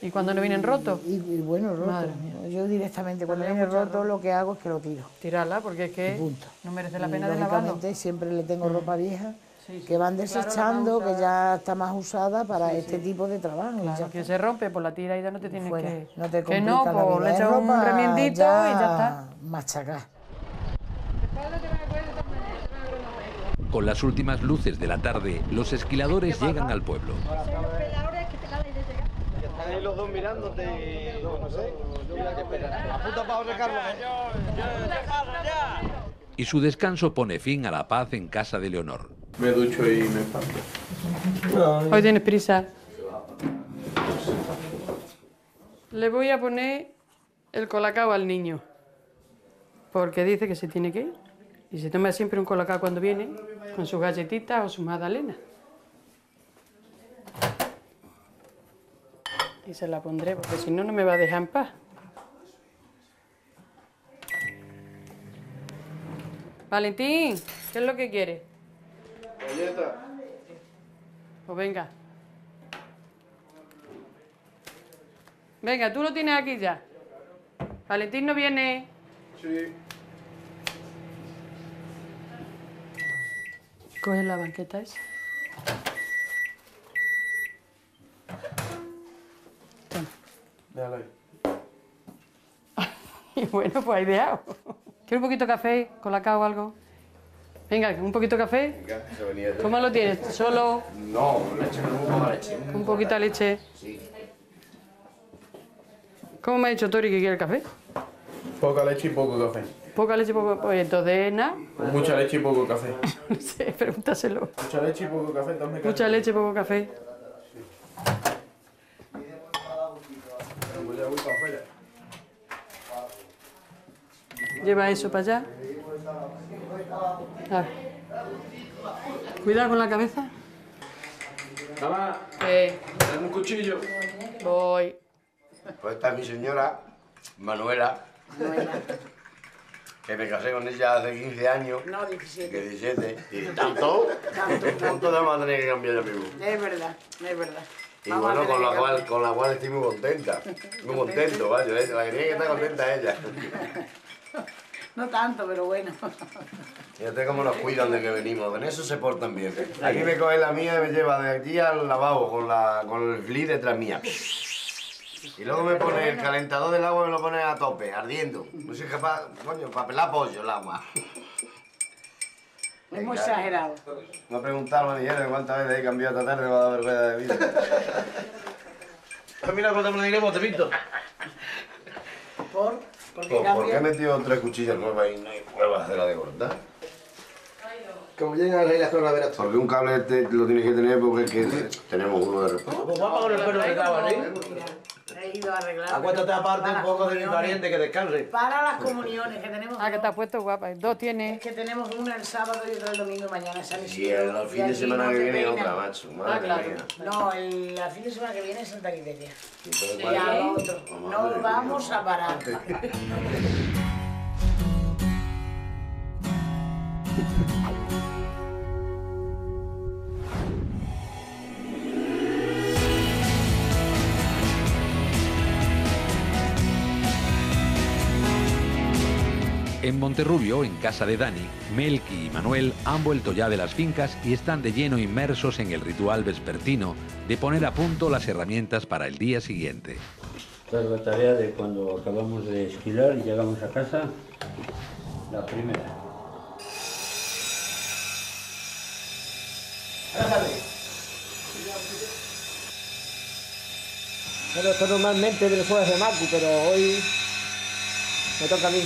S9: ¿Y cuando no vienen rotos?
S20: Y, y bueno, roto.
S9: Madre mía.
S20: Yo directamente cuando viene roto lo que hago es que lo tiro.
S9: Tirarla, porque es que
S20: punto.
S9: no merece la
S20: Y,
S9: pena de lavarlo.
S20: siempre le tengo ropa vieja
S9: Sí, sí.
S20: que van desechando, que ya está más usada para
S9: Sí,
S20: este
S9: sí.
S20: tipo de trabajo.
S9: Claro,
S20: ya
S9: que
S20: está.
S9: se rompe, por la tira y ya no te tienes
S20: Fuera.
S9: que...
S20: No te
S9: que no, pues le echas un remiendito y ya está.
S20: Machacar.
S1: Con las últimas luces de la tarde, los esquiladores llegan al pueblo.
S5: Ahí los dos mirándote y no sé. Mira que espera. Apunta para José Carlos.
S1: Y su descanso pone fin a la paz en casa de Leonor.
S18: Me ducho y me espanto.
S9: Hoy tienes prisa. Le voy a poner el colacao al niño. Porque dice que se tiene que ir. Y se toma siempre un colacao cuando viene, con sus galletitas o sus magdalenas. Y se la pondré, porque si no, no me va a dejar en paz. Valentín, ¿qué es lo que quiere?
S18: Galleta.
S9: Pues venga. Venga, tú lo tienes aquí ya. Valentín no viene.
S18: Sí.
S9: Coge la banqueta esa.
S18: Déjalo ahí.
S9: Y bueno, pues ahí dejado. ¿Quieres un poquito de café, colacao o algo? Venga, un poquito de café.
S16: Venga, se venía de-
S9: ¿Cómo lo tienes? ¿Solo
S16: No, leche, un poco de leche.
S9: un poquito de leche?
S16: Sí.
S9: ¿Cómo me ha dicho Tori que quiere el café?
S18: Poca leche y poco café.
S9: Poca leche, poco... Pues entonces, nada.
S18: Mucha leche y poco café.
S9: No sé, pregúntaselo.
S18: Mucha leche y poco café, entonces me
S9: Mucha leche, poco café.
S18: Pues ya voy para afuera.
S9: Lleva eso para allá. A ver. Cuidado con la cabeza.
S16: Mamá,
S9: Eh,
S16: dame un cuchillo.
S9: voy.
S16: Pues esta es mi señora, Manuela. Que me casé con ella hace 15 años.
S20: No, 17.
S16: Que 17. Y tanto, tanto de vamos a tener que cambiar ya mismo.
S20: Es verdad, es verdad.
S16: Y
S20: Vamos
S16: bueno, con la, cual, con la cual estoy muy contenta. Muy contento, vaya. ¿eh? La que tiene que estar contenta ella.
S20: No tanto, pero bueno.
S16: Fíjate cómo nos cuidan de que venimos. En eso se portan bien. Aquí me coge la mía y me lleva de aquí al lavabo con, la, con el fli detrás mía. Y luego me pone el calentador del agua y me lo pone a tope, ardiendo. No soy capaz, coño, para pelar pollo el agua.
S20: Es muy exagerado.
S16: Me ha preguntado manillero cuántas veces he cambiado esta tarde para dar rueda de vida.
S5: Pues mira cuando me lo diremos, te pinto.
S20: ¿Por? ¿Por qué
S16: Pues, ¿Por qué he
S20: cambia?
S16: metido tres cuchillas nuevas y no hay nuevas de la de cortar?
S5: Como llegan las reglas con la verás tú.
S16: Porque un cable este lo tienes que tener porque es que tenemos uno de repuesto.
S5: Pues guapa con el pelo de ¿eh?
S20: He ido a arreglar.
S5: Acuéstate aparte un poco de mi pariente que descanse.
S20: Para las comuniones que tenemos.
S9: Ah, que te has puesto guapa. Dos tiene.
S20: Es que tenemos una el sábado y otra el domingo y mañana San
S16: Y el fin de semana que viene otra, macho.
S20: Ah, claro. No, el, fin de semana que viene es Santa Quiteria. Y al otro. No vamos a parar.
S1: Monterrubio, en casa de Dani, Melqui y Manuel han vuelto ya de las fincas y están de lleno inmersos en el ritual vespertino de poner a punto las herramientas para el día siguiente.
S25: Esta es la tarea de cuando acabamos de esquilar y llegamos a casa, la primera.
S14: Bueno, esto normalmente me lo suele hacer Marco, pero hoy me toca a mí.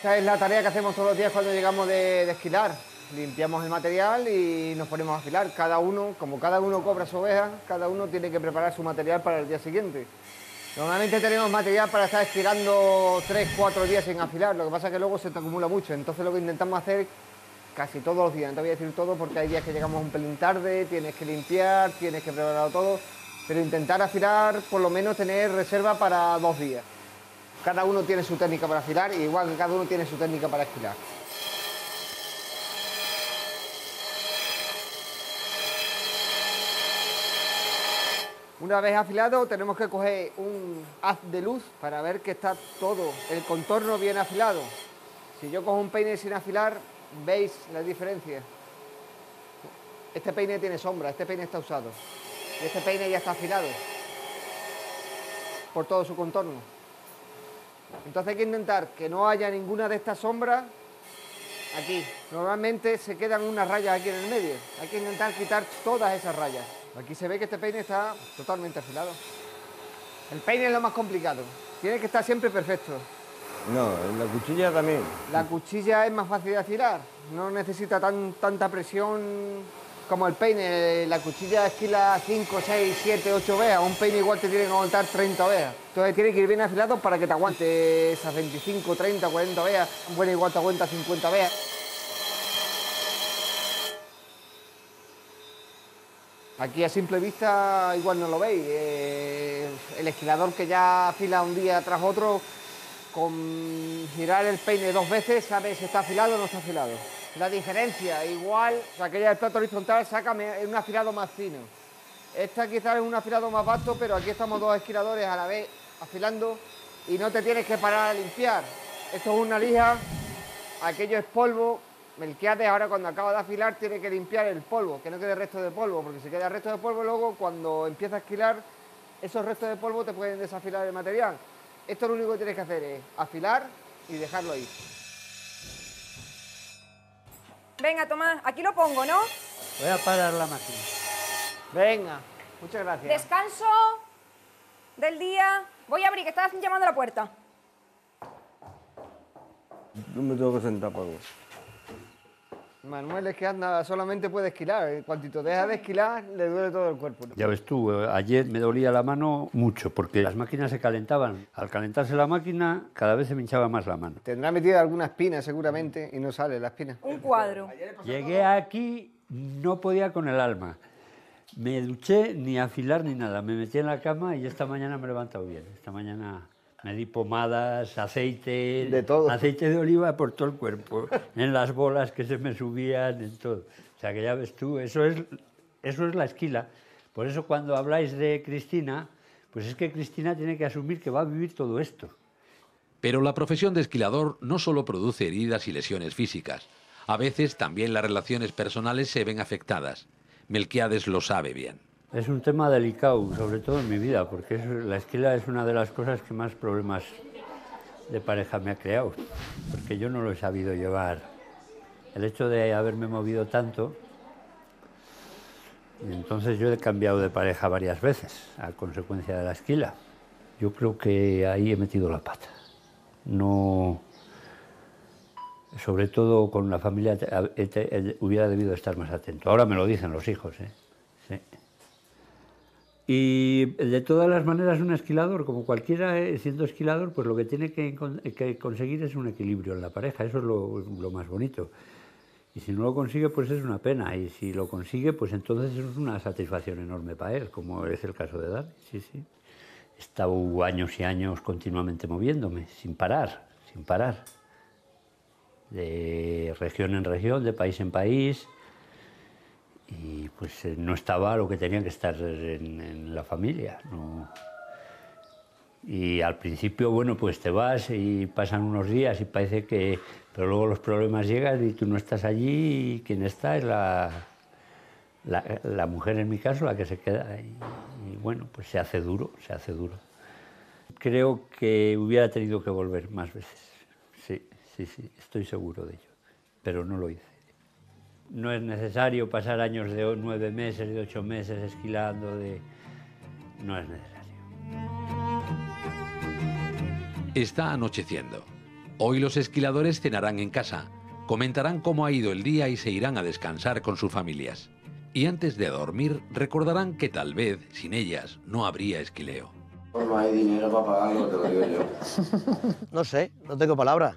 S14: Esa es la tarea que hacemos todos los días cuando llegamos de, esquilar. Limpiamos el material y nos ponemos a afilar. Cada uno, como cada uno cobra su oveja, cada uno tiene que preparar su material para el día siguiente. Normalmente tenemos material para estar esquilando 3, 4 días sin afilar, lo que pasa es que luego se te acumula mucho. Entonces lo que intentamos hacer casi todos los días, no te voy a decir todo porque hay días que llegamos un pelín tarde, tienes que limpiar, tienes que prepararlo todo, pero intentar afilar, por lo menos tener reserva para dos días. Cada uno tiene su técnica para afilar, y igual que cada uno tiene su técnica para esquilar. Una vez afilado tenemos que coger un haz de luz para ver que está todo el contorno bien afilado. Si yo cojo un peine sin afilar, veis la diferencia. Este peine tiene sombra, este peine está usado. Y este peine ya está afilado por todo su contorno. Entonces hay que intentar que no haya ninguna de estas sombras aquí. Normalmente se quedan unas rayas aquí en el medio. Hay que intentar quitar todas esas rayas. Aquí se ve que este peine está totalmente afilado. El peine es lo más complicado. Tiene que estar siempre perfecto.
S5: No, la cuchilla también.
S14: La cuchilla es más fácil de afilar. No necesita tan, tanta presión como el peine. La cuchilla esquila 5, 6, 7, 8 veas. Un peine igual te tiene que aguantar 30 veas. Entonces tiene que ir bien afilado para que te aguante esas 25, 30, 40 veas. Un buen igual te aguanta 50 veas. Aquí a simple vista igual no lo veis. Eh, el esquilador que ya afila un día tras otro, con girar el peine dos veces, sabe si está afilado o no está afilado. La diferencia, igual, aquella del plato horizontal saca un afilado más fino. Esta quizás es un afilado más vasto, pero aquí estamos dos esquiladores a la vez afilando y no te tienes que parar a limpiar. Esto es una lija, aquello es polvo. Melquiades ahora cuando acaba de afilar tiene que limpiar el polvo, que no quede resto de polvo, porque si queda resto de polvo luego cuando empieza a esquilar, esos restos de polvo te pueden desafilar el material. Esto lo único que tienes que hacer es afilar y dejarlo ahí.
S26: Venga, Tomás, aquí lo pongo, ¿no?
S24: Voy a parar la máquina.
S14: Venga, muchas gracias.
S26: Descanso del día. Voy a abrir, que estás llamando a la puerta.
S5: Yo me tengo que sentar, Paco.
S14: Manuel es que anda, solamente puede esquilar. En cuantito deja de esquilar, le duele todo el cuerpo.
S25: Ya ves tú, eh, ayer me dolía la mano mucho porque las máquinas se calentaban. Al calentarse la máquina, cada vez se me hinchaba más la mano.
S14: Tendrá metida alguna espina seguramente y no sale la espina.
S26: Un cuadro.
S25: Llegué aquí, no podía con el alma. Me duché ni a afilar ni nada. Me metí en la cama y esta mañana me he levantado bien. Esta mañana me di pomadas, aceite,
S14: De todo.
S25: aceite de oliva por todo el cuerpo, en las bolas que se me subían, en todo. O sea que ya ves tú, eso es, eso es la esquila. Por eso cuando habláis de Cristina, pues es que Cristina tiene que asumir que va a vivir todo esto.
S1: Pero la profesión de esquilador no solo produce heridas y lesiones físicas. A veces también las relaciones personales se ven afectadas. Melquiades lo sabe bien.
S25: Es un tema delicado, sobre todo en mi vida, porque la esquila es una de las cosas que más problemas de pareja me ha creado, porque yo no lo he sabido llevar. El hecho de haberme movido tanto, entonces yo he cambiado de pareja varias veces a consecuencia de la esquila. Yo creo que ahí he metido la pata. No, sobre todo con la familia te- he- hubiera debido estar más atento. Ahora me lo dicen los hijos, ¿eh? Y de todas las maneras, un esquilador, como cualquiera, eh, siendo esquilador, pues lo que tiene que, que conseguir es un equilibrio en la pareja, eso es lo, lo más bonito. Y si no lo consigue, pues es una pena. Y si lo consigue, pues entonces es una satisfacción enorme para él, como es el caso de Dani. Sí, sí. He estado años y años continuamente moviéndome, sin parar, sin parar. De región en región, de país en país y pues eh, no estaba lo que tenía que estar en, la familia. no. Y al principio, bueno, pues te vas y pasan unos días y parece que... Pero luego los problemas llegan y tú no estás allí y quien está es la, la, la mujer, en mi caso, la que se queda. Y, y bueno, pues se hace duro, se hace duro. Creo que hubiera tenido que volver más veces. Sí, sí, sí, estoy seguro de ello. Pero no lo hice. No es necesario pasar años de nueve meses, de ocho meses esquilando, de... no es necesario.
S1: Está anocheciendo. Hoy los esquiladores cenarán en casa, comentarán cómo ha ido el día y se irán a descansar con sus familias. Y antes de dormir recordarán que tal vez sin ellas no habría esquileo.
S16: No hay dinero para pagarlo, te lo digo yo.
S8: No sé, no tengo palabras.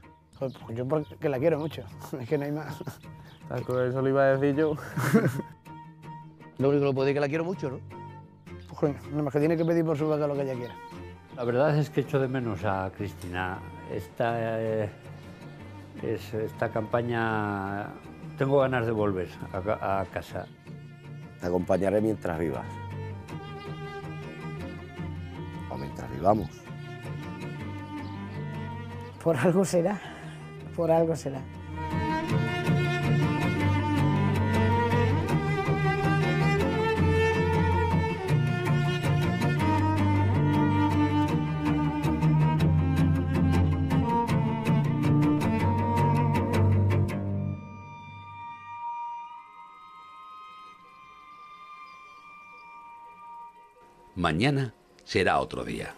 S8: Yo porque la quiero mucho, es que no hay más.
S18: Eso lo iba a decir yo.
S8: Lo único que puedo decir es que la quiero mucho, ¿no? Pues coño, nada más que tiene que pedir por su vaca lo que ella quiera.
S25: La verdad es que echo de menos a Cristina. Esta, eh, es- esta campaña, tengo ganas de volver a casa.
S5: Te acompañaré mientras vivas. O mientras vivamos.
S20: Por algo será, por algo será.
S1: Mañana será otro día.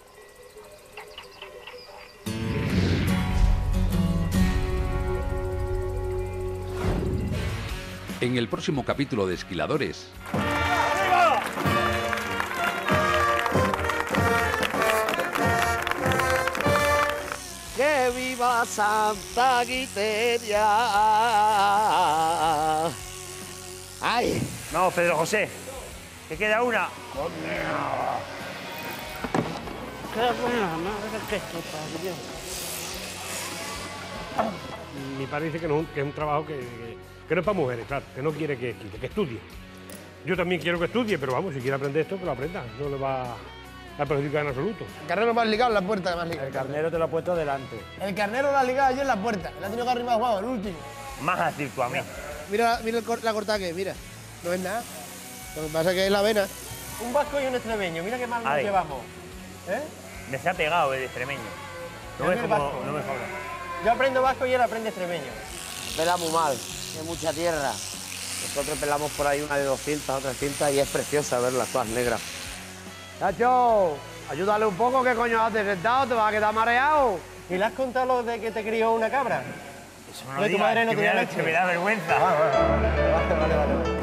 S1: En el próximo capítulo de Esquiladores,
S4: ¡Que viva Santa Guiteria! ¡Ay!
S24: Vamos, Pedro José. Que queda una.
S2: Qué buena madre que. Mi padre dice que, no, que es un trabajo que, que- que no es para mujeres, claro, que no quiere que, que, que estudie. Yo también quiero que estudie, pero vamos, si quiere aprender esto, que lo aprenda. No le va a perjudicar en absoluto.
S8: El carnero más ligado en la puerta, más ligado.
S24: El carnero te lo ha puesto delante.
S8: El carnero lo ha ligado allí en la puerta. Le ha tenido que arrimar jugado, el último.
S24: Más así tú a mí.
S8: Mira, mira el la cortada que es, mira. No es nada. Lo que pasa es que es la vena.
S24: Un vasco y un extremeño, mira qué mal
S8: nos
S24: llevamos. ¿Eh? Me se ha pegado el extremeño. No me como, no me. Yo aprendo vasco y él aprende extremeño.
S4: Pela muy mal, hay mucha tierra. Nosotros pelamos por ahí una de 200 o 300 y es preciosa verlas todas negras.
S5: Chacho, ayúdale un poco, ¿qué coño haces sentado? ¿Te vas a quedar mareado?
S24: ¿Y le has contado lo de que te crió una cabra?
S5: Eso
S24: no lo digas, que me da- que me da vergüenza.
S5: Vale, vale, vale.